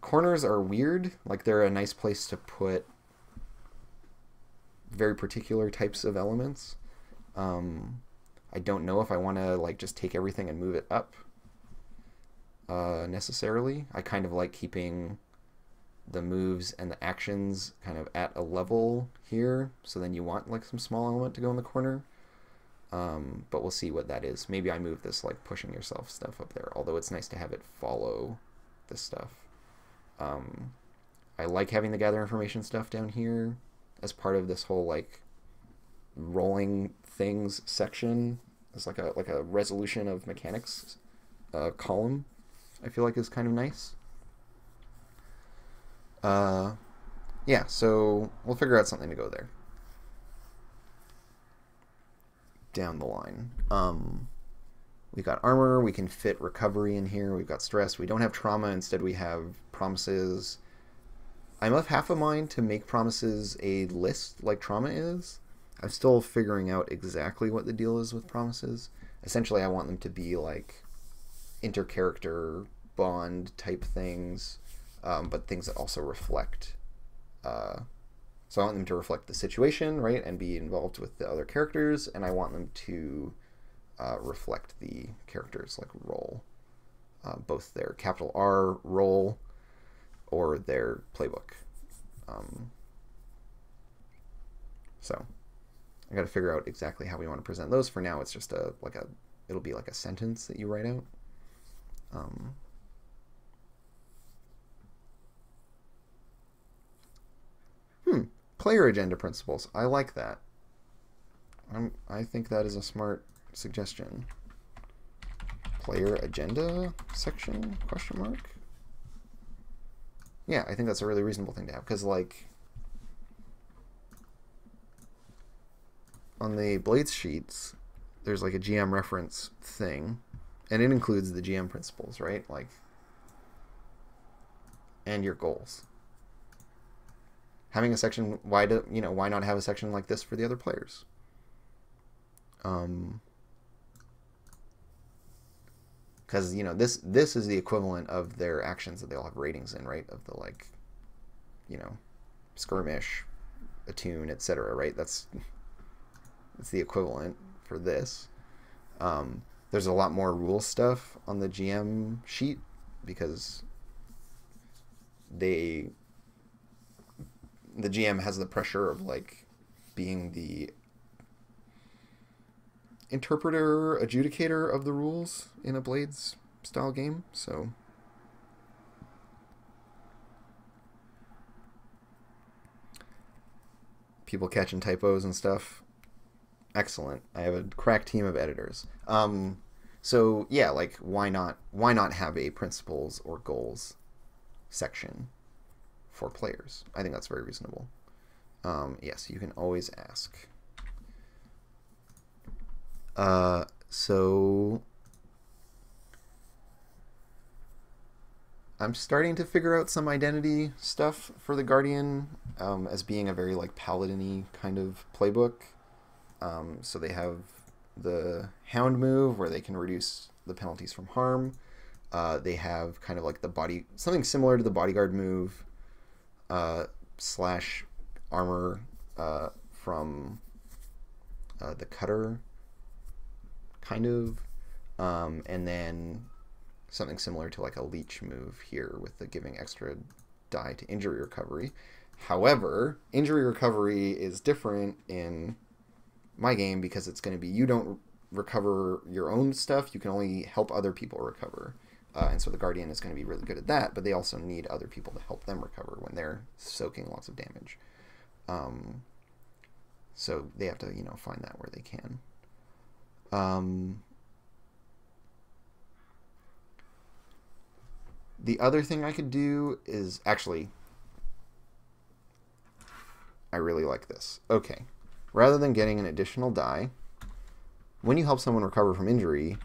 corners are weird. Like they're a nice place to put very particular types of elements. Um, I don't know if I want to like just take everything and move it up uh, necessarily. I kind of like keeping the moves and the actions kind of at a level here. So then you want like some small element to go in the corner. Um, but we'll see what that is. Maybe I move this like pushing yourself stuff up there, although it's nice to have it follow this stuff. Um, I like having the gather information stuff down here as part of this whole like rolling things section. It's like a like a resolution of mechanics uh, column. I feel like is kind of nice. Uh, yeah, so we'll figure out something to go there. Down the line. Um, we got armor, we can fit recovery in here, we've got stress, we don't have trauma, instead we have promises. I'm of half a mind to make promises a list like trauma is. I'm still figuring out exactly what the deal is with promises. Essentially, I want them to be like intercharacter bond type things um, but things that also reflect. Uh, so I want them to reflect the situation, right, and be involved with the other characters, and I want them to uh, reflect the characters' like role, uh, both their capital R role or their playbook. Um, so I got to figure out exactly how we want to present those. For now, it's just a like a it'll be like a sentence that you write out. Um, Hmm. Player agenda principles. I like that. I'm, I think that is a smart suggestion. Player agenda section? Question mark. Yeah, I think that's a really reasonable thing to have because, like, on the Blades sheets, there's like a GM reference thing, and it includes the GM principles, right? Like, and your goals having a section why do you know why not have a section like this for the other players um because you know this this is the equivalent of their actions that they all have ratings in right of the like you know skirmish, attune, etc. Right? That's that's the equivalent for this. Um, there's a lot more rule stuff on the GM sheet because they the GM has the pressure of like being the interpreter, adjudicator of the rules in a Blades style game. So people catching typos and stuff. Excellent. I have a crack team of editors. Um, so yeah, like why not? Why not have a principles or goals section for players? I think that's very reasonable. Um, yes, you can always ask. Uh, so I'm starting to figure out some identity stuff for the Guardian um, as being a very like paladin kind of playbook. Um, so they have the Hound move where they can reduce the penalties from harm. Uh, they have kind of like the body something similar to the bodyguard move uh, slash armor uh, from uh, the cutter kind of, um, and then something similar to like a leech move here with the giving extra die to injury recovery. However, injury recovery is different in my game because it's going to be you don't recover your own stuff, you can only help other people recover. Uh, and so the guardian is going to be really good at that, but they also need other people to help them recover when they're soaking lots of damage. Um, so they have to, you know, find that where they can. Um, the other thing I could do is actually, I really like this. Okay, rather than getting an additional die, when you help someone recover from injury,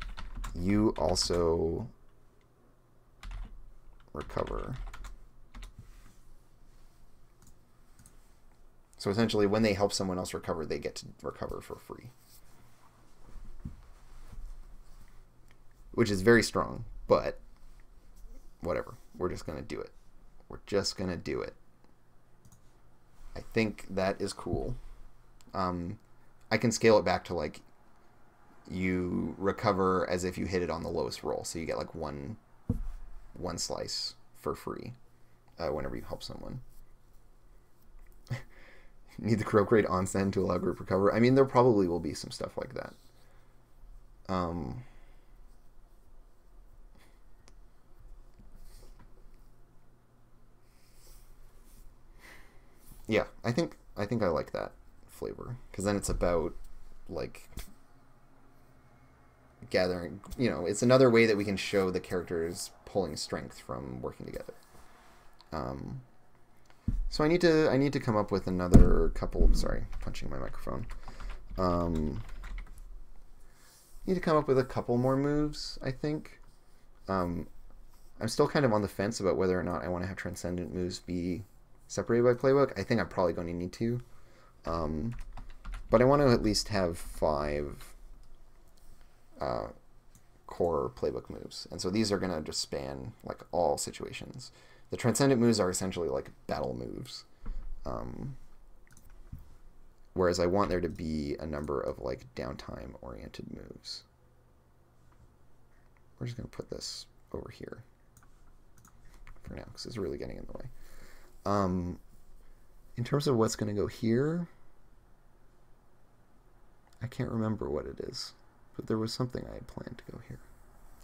you also recover. So essentially, when they help someone else recover, they get to recover for free. Which is very strong, but whatever. We're just going to do it. We're just going to do it. I think that is cool. Um, I can scale it back to like you recover as if you hit it on the lowest roll, so you get like one one slice for free uh, whenever you help someone. Need the croak rate on send to allow group recover. I mean, there probably will be some stuff like that. Um, yeah, I think I think I like that flavor because then it's about like gathering. You know, it's another way that we can show the characters pulling strength from working together. Um, so I need to I need to come up with another couple. Sorry, punching my microphone. Um, need to come up with a couple more moves. I think. Um, I'm still kind of on the fence about whether or not I want to have transcendent moves be separated by playbook. I think I'm probably going to need to. Um, but I want to at least have five uh, core playbook moves. And so these are going to just span like all situations. The transcendent moves are essentially like battle moves. Um, whereas I want there to be a number of like downtime oriented moves. We're just going to put this over here for now because it's really getting in the way. Um, in terms of what's going to go here, I can't remember what it is, but there was something I had planned to go here.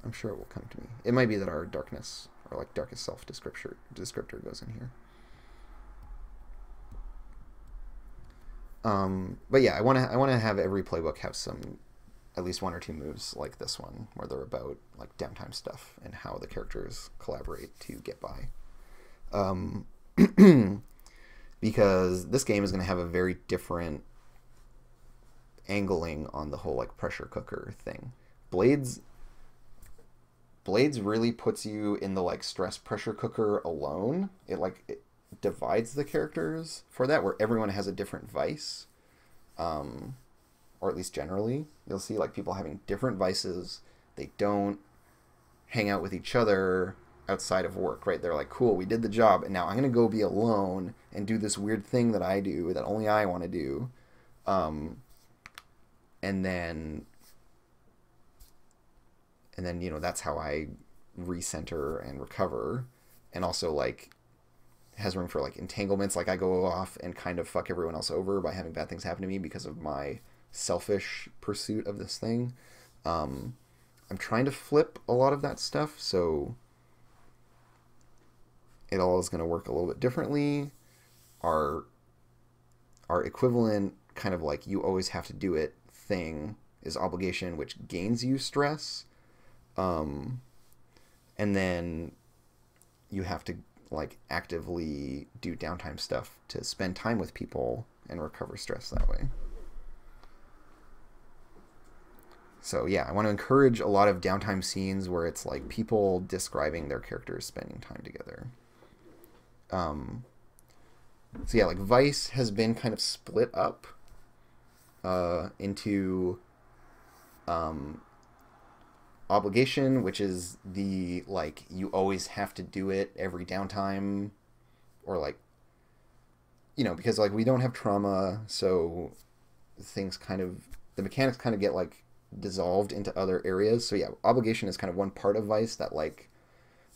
I'm sure it will come to me. It might be that our darkness, or like darkest self descriptor, descriptor goes in here. Um, but yeah, I want to I want to have every playbook have some, at least one or two moves like this one, where they're about like downtime stuff and how the characters collaborate to get by. Um, because this game is going to have a very different angling on the whole like pressure cooker thing. Blades Blades really puts you in the like stress pressure cooker alone. It like it divides the characters for that where everyone has a different vice. Um or at least generally, you'll see like people having different vices. They don't hang out with each other outside of work, right? They're like, cool, we did the job, and now I'm gonna go be alone and do this weird thing that I do that only I want to do, um, and then, and then you know that's how I recenter and recover, and also like has room for like entanglements. Like I go off and kind of fuck everyone else over by having bad things happen to me because of my selfish pursuit of this thing. Um, I'm trying to flip a lot of that stuff, so it all is going to work a little bit differently. Our our equivalent kind of like you always have to do it thing is obligation, which gains you stress. Um, and then you have to like actively do downtime stuff to spend time with people and recover stress that way. So yeah, I want to encourage a lot of downtime scenes where it's like people describing their characters spending time together. Um, so yeah, like Vice has been kind of split up uh, into um, obligation, which is the like you always have to do it every downtime, or like you know because like we don't have trauma, so things kind of the mechanics kind of get like dissolved into other areas. So yeah, obligation is kind of one part of Vice that like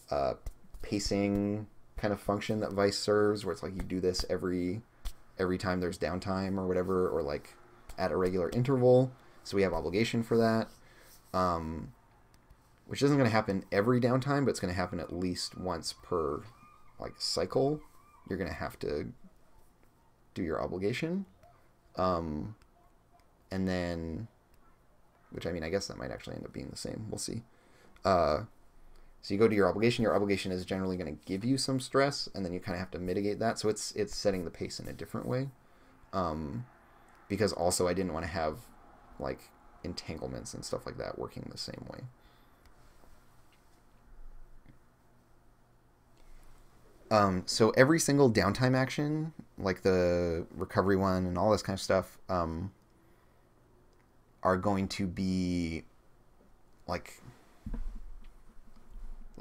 uh, pacing kind of function that Vice serves, where it's like you do this every every time there's downtime or whatever, or like at a regular interval. So we have obligation for that, um, which isn't going to happen every downtime, but it's going to happen at least once per like cycle. You're going to have to do your obligation, um, and then which I mean, I guess that might actually end up being the same. We'll see. Uh, so you go to your obligation. Your obligation is generally going to give you some stress, and then you kind of have to mitigate that. So it's it's setting the pace in a different way. Um, because also I didn't want to have like entanglements and stuff like that working the same way. Um, so every single downtime action, like the recovery one and all this kind of stuff, um, are going to be like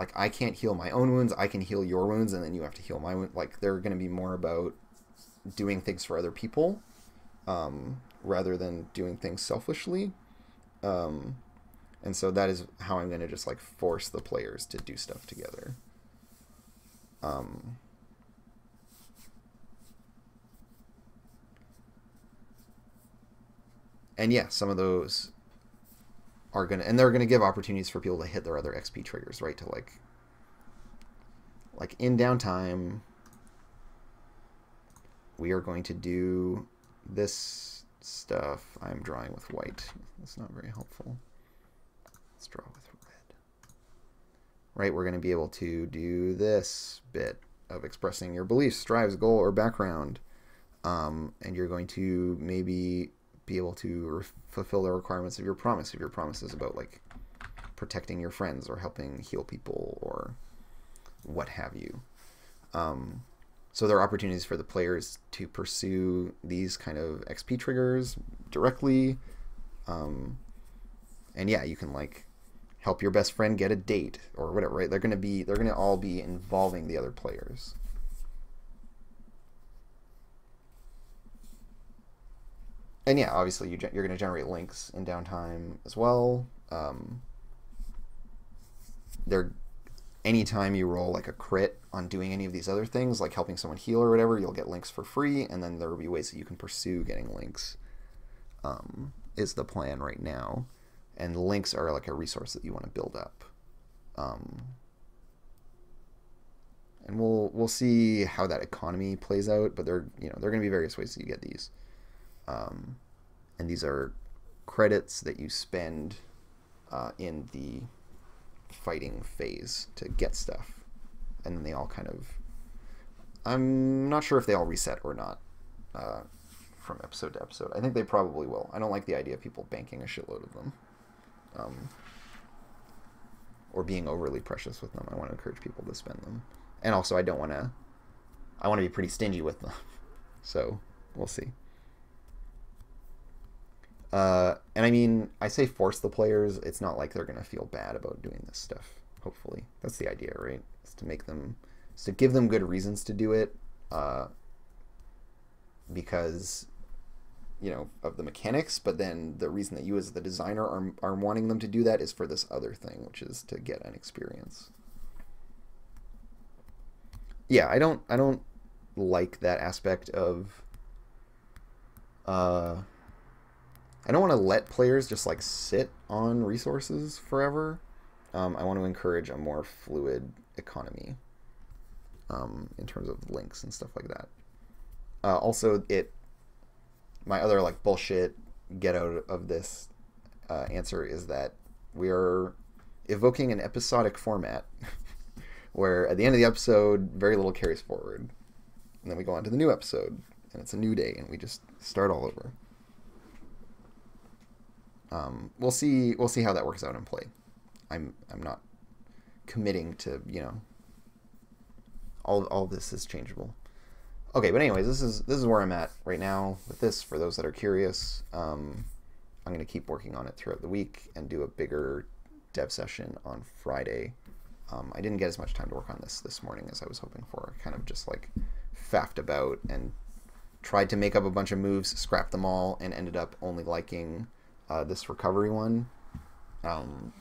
like I can't heal my own wounds, I can heal your wounds, and then you have to heal my wounds. Like they're going to be more about doing things for other people um, rather than doing things selfishly. Um, and so that is how I'm going to just like force the players to do stuff together. Um, and yeah, some of those are gonna and they're gonna give opportunities for people to hit their other XP triggers, right? To like like in downtime we are going to do this stuff. I'm drawing with white. That's not very helpful. Let's draw with red. Right, we're going to be able to do this bit of expressing your beliefs, drives, goal, or background. Um, and you're going to maybe be able to fulfill the requirements of your promise if your promise is about like protecting your friends or helping heal people or what have you. Um, so there are opportunities for the players to pursue these kind of XP triggers directly. Um, and yeah, you can like help your best friend get a date or whatever, right? They're gonna be they're gonna all be involving the other players. And yeah, obviously you you're going to generate links in downtime as well. Um, there, anytime you roll like a crit on doing any of these other things, like helping someone heal or whatever, you'll get links for free, and then there will be ways that you can pursue getting links. Um, is the plan right now, and links are like a resource that you want to build up. Um, and we'll we'll see how that economy plays out, but there you know there are going to be various ways that you get these. Um, and these are credits that you spend uh, in the fighting phase to get stuff. And then they all kind of. I'm not sure if they all reset or not uh, from episode to episode. I think they probably will. I don't like the idea of people banking a shitload of them. Um, or being overly precious with them. I want to encourage people to spend them. And also, I don't want to. I want to be pretty stingy with them. So, we'll see. Uh, and I mean, I say force the players. It's not like they're gonna feel bad about doing this stuff. Hopefully, that's the idea, right? Is to make them, is to give them good reasons to do it, uh, because you know of the mechanics. But then the reason that you, as the designer, are are wanting them to do that is for this other thing, which is to get an experience. Yeah, I don't, I don't like that aspect of. Uh, I don't want to let players just like sit on resources forever. Um, I want to encourage a more fluid economy um, in terms of links and stuff like that. Uh, also, it my other like bullshit get out of this uh, answer is that we are evoking an episodic format where at the end of the episode, very little carries forward, and then we go on to the new episode, and it's a new day, and we just start all over. Um, we'll see. We'll see how that works out in play. I'm I'm not committing to you know. All all this is changeable. Okay, but anyways, this is this is where I'm at right now with this. For those that are curious, um, I'm going to keep working on it throughout the week and do a bigger dev session on Friday. Um, I didn't get as much time to work on this this morning as I was hoping for. I kind of just like faffed about and tried to make up a bunch of moves, scrapped them all, and ended up only liking uh, this recovery one, um,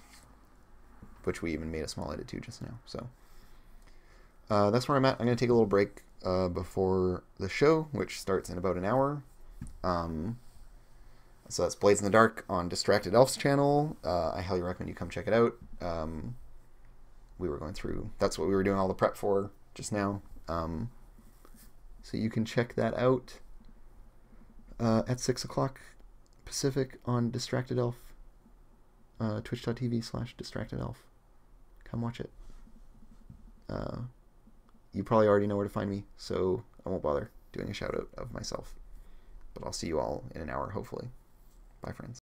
which we even made a small edit to just now. So uh, that's where I'm at. I'm going to take a little break uh, before the show, which starts in about an hour. Um, so that's Blades in the Dark on Distracted Elf's channel. Uh, I highly recommend you come check it out. Um, we were going through, that's what we were doing all the prep for just now. Um, so you can check that out uh, at 6 o'clock Pacific on Distracted Elf. Uh, Twitch.tv slash Distracted Elf. Come watch it. Uh, you probably already know where to find me, so I won't bother doing a shout out of myself. But I'll see you all in an hour, hopefully. Bye, friends.